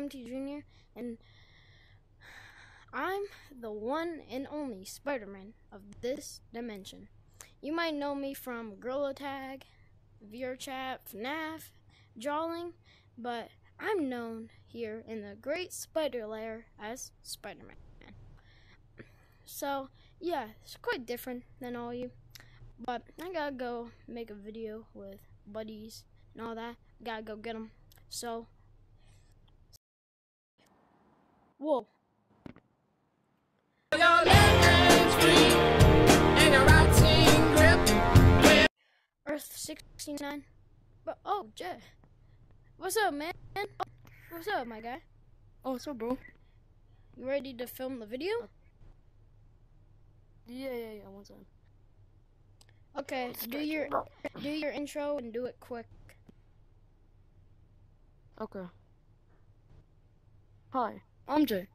VMT Jr. and I'm the one and only Spider-Man of this dimension. You might know me from Gorilla Tag, VRChat, FNAF, Jawling, but I'm known here in the Great Spider Lair as Spider-Man. So, yeah, it's quite different than all you. But I gotta go make a video with buddies and all that. Gotta go get them. So, whoa. Earth 69. But, oh, Jay. What's up, man? What's up, my guy? Oh, what's up, bro? You ready to film the video? Yeah, yeah, yeah. One second. Okay, do your do your intro and do it quick. Okay. Hi, I'm Jay.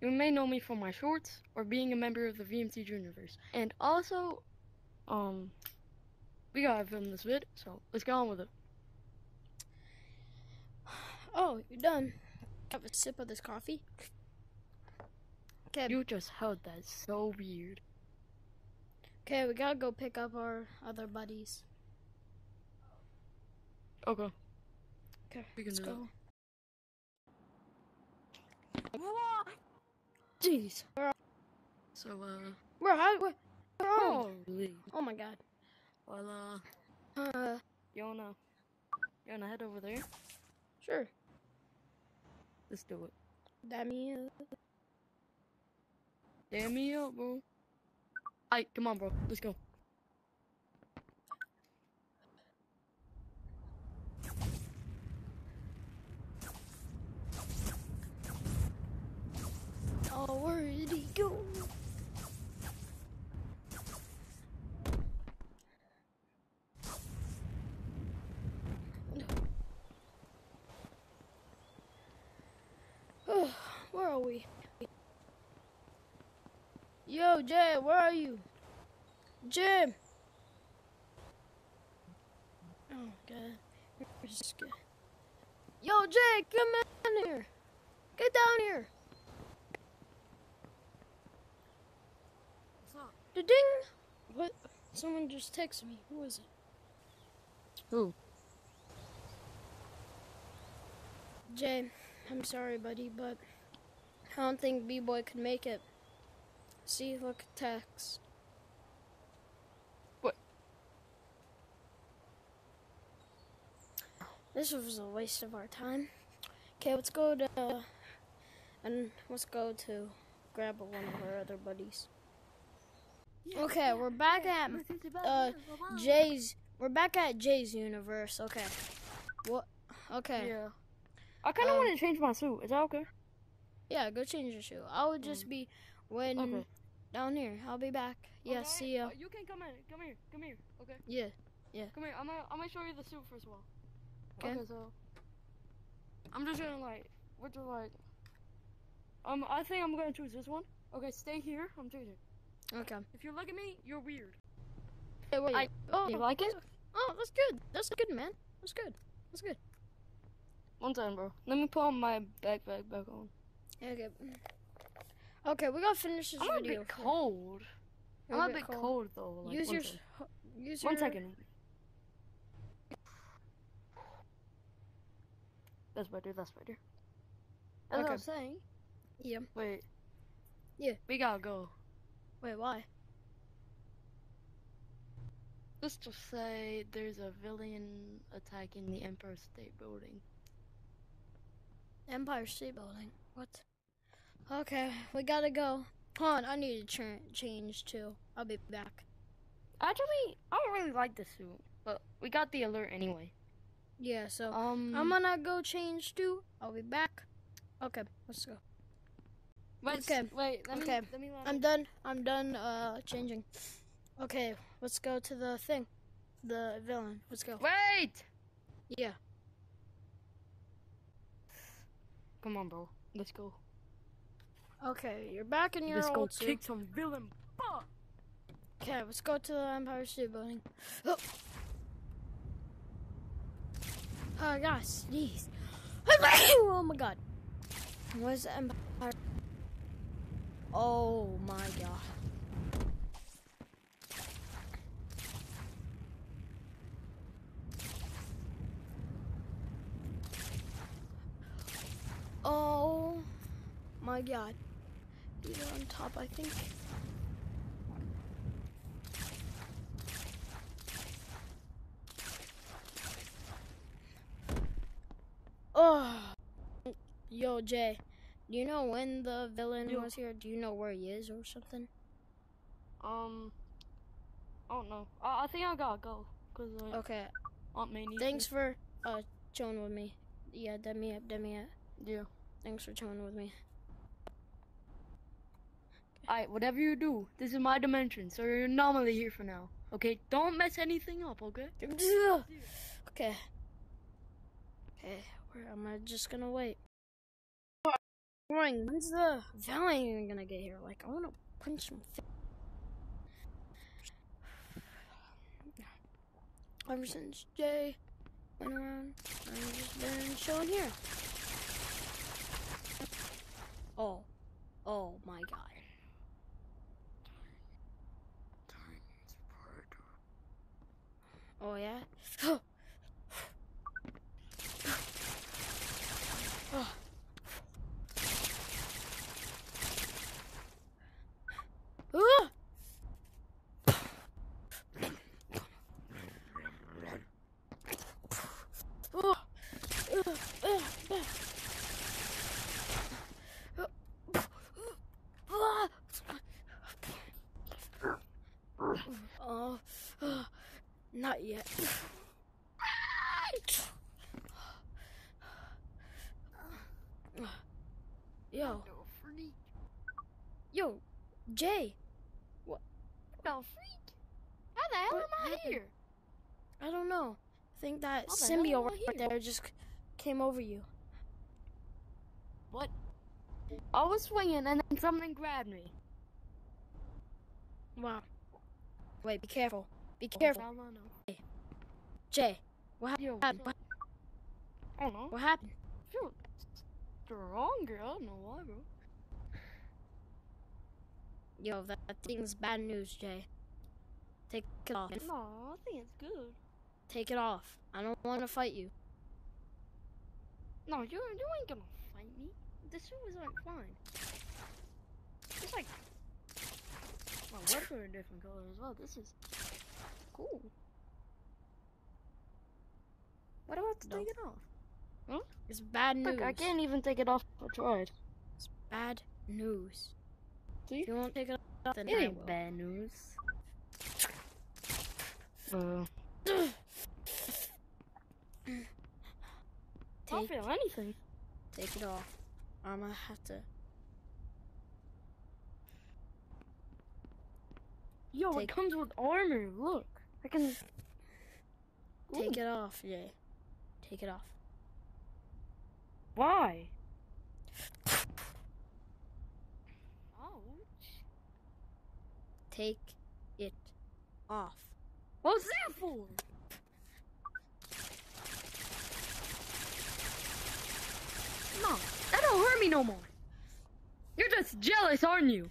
You may know me from my shorts or being a member of the VMT Juniverse. And also, um, we gotta film this vid, so let's get on with it. Oh, you're done. Have a sip of this coffee. Okay, You just held that so weird. okay, we gotta go pick up our other buddies. Okay. Okay, We can let's go. Jeez. So, uh, Where? How? Where? where are we? holy. Oh my God. Well, uh, Uh, you wanna, you wanna head over there? sure. Let's do it. That means Damn me up, bro. Alright, come on, bro. Let's go. Oh, where did he go? Oh, where are we? Yo, Jay, where are you? Jim! Oh, God. Where's this guy? Yo, Jay, come in here! Get down here! What's up? Ding! What? Someone just texted me. Who is it? Who? Jay, I'm sorry, buddy, but I don't think B-Boy could make it. See, look at text. What? This was a waste of our time. Okay, let's go to and let's go to grab one of our other buddies. Okay, we're back at uh Jay's. We're back at Jay's universe. Okay. What? Okay. Yeah. I kind of Um, want to change my suit. Is that okay? Yeah, go change your shoe. I would just be waiting Okay. down here. I'll be back. Yeah, see ya. Uh, you can come in. Come here. Come here. Okay. Yeah. Yeah. Come here. I'm gonna I'm gonna show you the suit first of all. Okay. Okay. So I'm just gonna like what to like. Um, I think I'm gonna choose this one. Okay, stay here. I'm choosing. Okay. If you look at me, you're weird. Hey, wait. I- oh, you like it? Oh, that's good. That's good, man. That's good. That's good. One second, bro. Let me put on my backpack back on. Okay. Okay, we gotta finish this I'm a bit cold. You're I'm a bit cold, though. Like, Use one your. second. Use One your. second. That's better. That's better. As I'm saying. Yeah. Wait. Yeah. We gotta go. Wait, why? Let's just say there's a villain attacking the Empire State Building. Empire State Building. What? Okay, we gotta go. Hold on, I need to ch- change too. I'll be back. Actually, I don't really like the suit, but we got the alert anyway. Yeah, so Um, I'm gonna go change too. I'll be back. Okay, let's go. wait, okay, wait, let okay. me, let me. I'm done. I'm done uh changing. Okay, let's go to the thing. The villain. Let's go. Wait! Yeah. Come on, bro. Let's go. Okay, you're back in your Let's go suit. kick some villain butt. Okay, let's go to the Empire State Building. Oh, oh I sneeze. oh my god. What is the Empire? Oh my god. Oh my god. Are on top, I think. Oh, yo, Jay. Do you know when the villain was here? Do you know where he is or something? Um, I don't know. I, I think I gotta go because uh, Okay. Aunt May Thanks me. for uh chilling with me. Yeah, dead me up, dead me up. Yeah. Thanks for chilling with me. Alright, whatever you do, this is my dimension, so you're normally here for now. Okay, don't mess anything up, okay? Okay. Okay, where am I just gonna wait? When's the even gonna get here? Like, I wanna punch him. Ever since Jay went around, I've just been chilling here. Oh my god. Oh yeah? Ah! Oh. Uh, uh, uh. Ah! Oh, uh, not yet. Yo, yo, Jay, What? No, freak! How the hell What am I happened? here? I don't know. I think that the symbiote right here? there just came over you. What? I was swinging and then something grabbed me. Wow. Wait, be careful. Be careful. Oh, no, no, no. Jay, what happened? Yo, What, what, I don't know. what happened? stronger. I don't know why, bro. Yo, that, that thing's bad news, Jay. Take it off. No, I think it's good. Take it off. I don't want to fight you. No, you you ain't gonna fight me. The suit was like fine. It's like my weapons are a different color as well. This is cool. What about to No. take it off? Huh? It's bad news. Look, I can't even take it off. I tried. It's bad news. See? If you won't take it off, then It I ain't will. bad news. Uh, I don't Take, feel anything. take it off. I'm gonna have to. Yo, Take- it comes with armor. Look, I can Take Ooh. it off, Jay. Take it off. Why? Take it off. What's that for? No, that don't hurt me no more. You're just jealous, aren't you?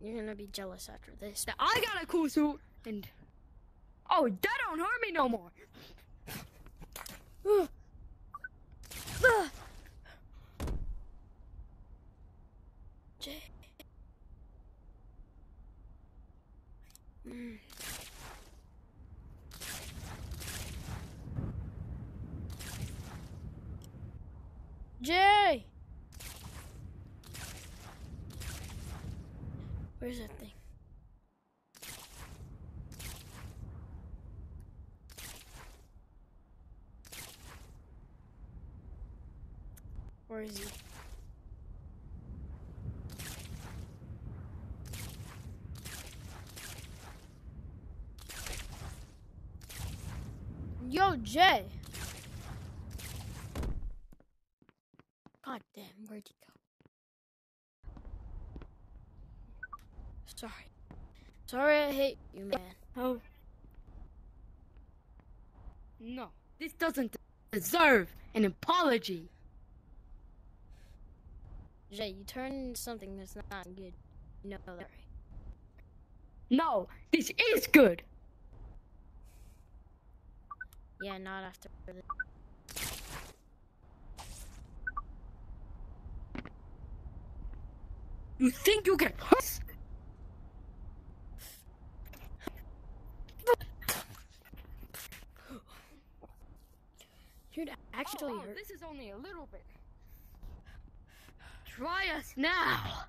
You're gonna be jealous after this. That I got a cool suit, and oh, that don't hurt me no more. Jay. Mm. Jay! Where's that thing? Where is he? Yo, Jay. God damn, where'd he go? Sorry. Sorry I hate you, man. Oh. No, this doesn't. deserve an apology. Jay, you turn into something that's not good. No, right? No, this is good. Yeah, not after this. You think you can hurt? Actually Oh, oh, hurt. this is only a little bit. Try us now.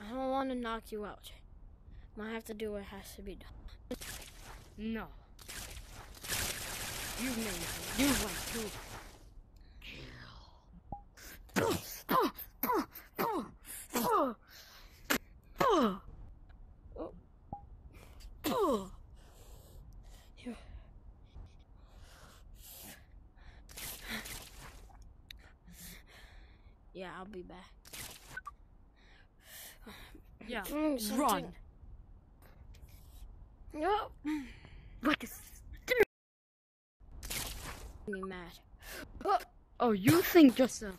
I don't want to knock you out. Might have to do what has to be done. No. You it. You went too. Yeah, I'll be back. Yeah. Mm, something- Run. No. Like a Me mad. Oh, you think just a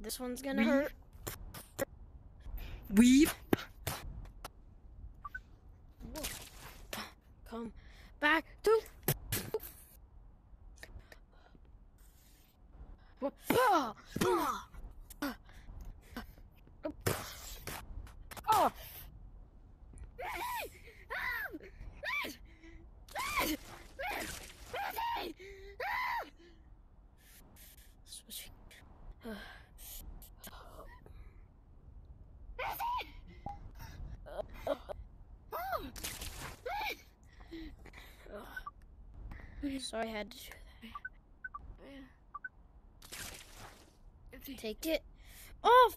This one's gonna We- hurt. weep? Come back to. Oh. Sorry, I had to do that. Take it off.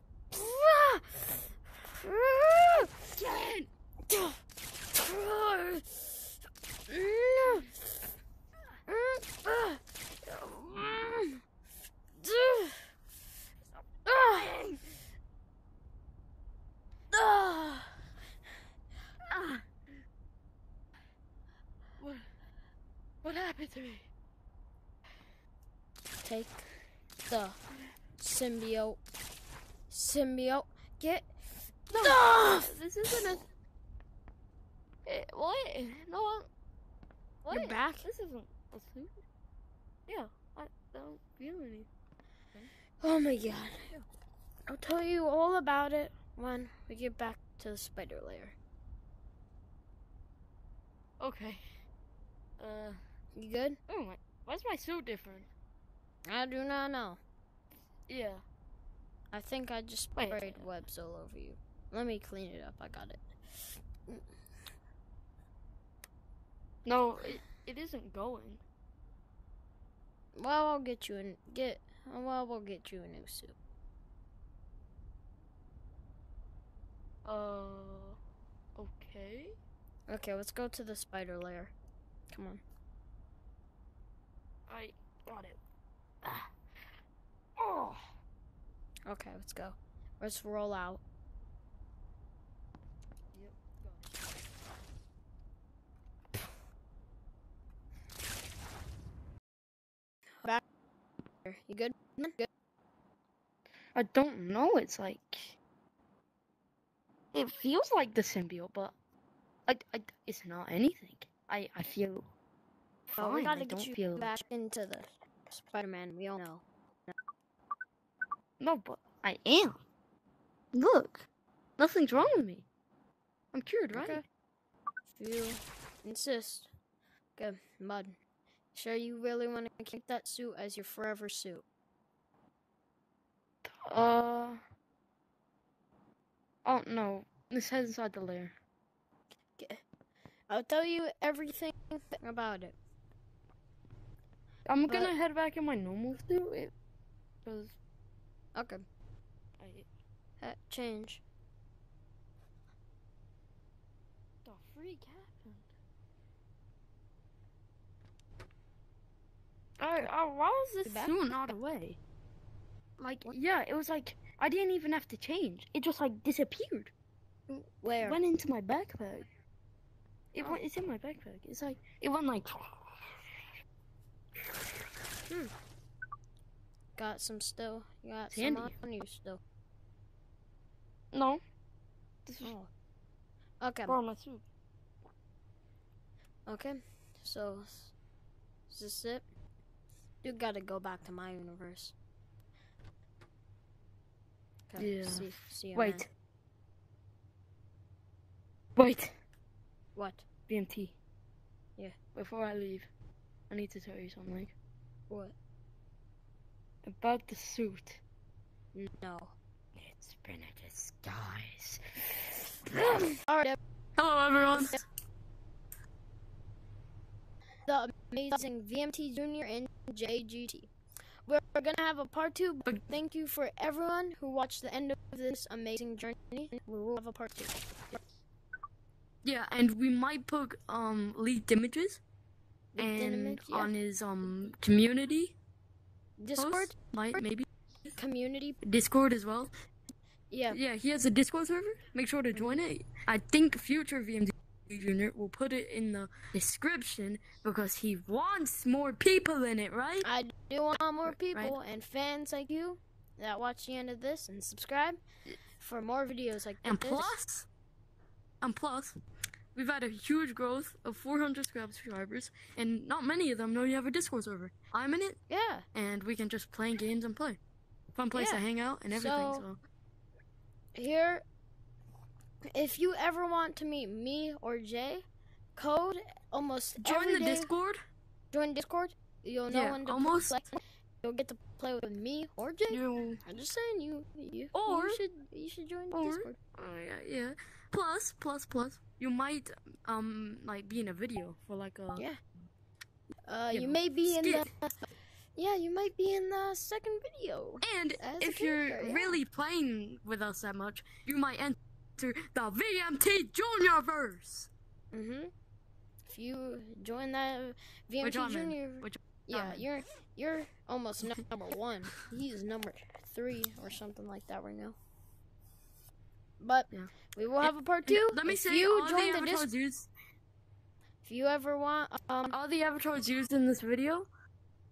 What? What happened to me? Take the symbiote. Symbiote. Get off. This isn't a. Eh, what? No, I'm. What? You're back? This isn't a suit. Yeah, I don't feel anything. Oh my god. I'll tell you all about it when we get back to the spider lair. Okay. Uh. You good? Oh my. Why's my suit different? I do not know. Yeah. I think I just Wait. sprayed webs all over you. Let me clean it up. I got it. No, it, it isn't going. Well, I'll get you a get. Well, we'll get you a new suit. Uh. Okay. Okay, let's go to the spider lair. Come on. I got it. Ah. Okay, let's go. Let's roll out. Yep. It. You good? Good. I don't know. It's like it feels like the symbiote, but I, I it's not anything. I I feel Well, fine. we gotta I get don't you feel back into the Spider-Man. We all know. No, but I am. Look, nothing's wrong with me. I'm cured, right? Okay. If you insist. Good. Mud. Sure you really want to keep that suit as your forever suit? Uh. Oh no, this head inside the lair. I'll tell you everything about it. I'm But- gonna head back in my normal suit. It, Cause Okay. I Uh, change. the freak happened. I, I, why was this suit not away? Like, yeah, it was like I didn't even have to change. It just like disappeared. Where? It went into my backpack. It Oh. went. It's in my backpack. It's like it went like. Got some still. You got Sandy. some on you still. No. This is Oh. Okay. for my suit. Okay. So, this is this it? You gotta go back to my universe. Okay. Yeah. See, see you, Wait. man. Wait. What? VMT. Yeah. Before I leave, I need to tell you something What? About the suit. No. It's been a disguise. All right. Hello, everyone. The amazing VMT Junior and JGT. We're we're gonna have a part two. But thank you for everyone who watched the end of this amazing journey. We will have a part two. Yeah, and we might put um leaked images Leaked and image, yeah. on his um community Discord might maybe community. Discord as well. Yeah. Yeah, he has a Discord server. Make sure to mm-hmm. join it. I think future VMT Junior will put it in the description because he wants more people in it, right? I do want more Right. people and fans like you that watch the end of this and subscribe for more videos like this. And this. plus, and plus, we've had a huge growth of 400 subscribers, and not many of them know you have a Discord server. I'm in it, Yeah. and we can just play games and play. Fun place Yeah. to hang out and everything. So- So, Here, if you ever want to meet me or Jay, code almost join the day- Discord. Join Discord. You'll know Yeah, when to almost- play. You'll get to play with me or Jay. You, I'm just saying you you, Or- you should you should join or- Discord. oh yeah, yeah. Plus, plus, plus, you might um like be in a video for like a Yeah. Uh, you you know, may be in the yeah, you might be in the second video. And if you're yeah. really playing with us that much, you might enter the VMT Junior Juniorverse. Mhm. If you join that VMT Which Junior, Which yeah, you're you're almost number one. He's number three or something like that right now. But Yeah. we will have a part And two. Let me if say, you all join the the Discord, used, if you ever want, um, all the avatars used in this video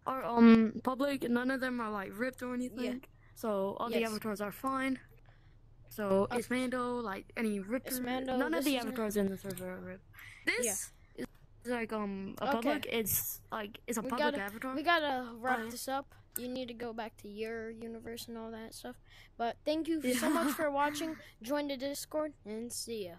are um public. None of them are like ripped or anything. Yeah. So all the avatars are fine. So Uh, Ismando, like any ripped, Ismando, none of the avatars in the server are ripped. This is like um a Okay. public. It's like it's a We public gotta- avatar. we gotta wrap Bye. this up. You need to go back to your universe and all that stuff. But thank you so much for watching. Join the Discord and see ya.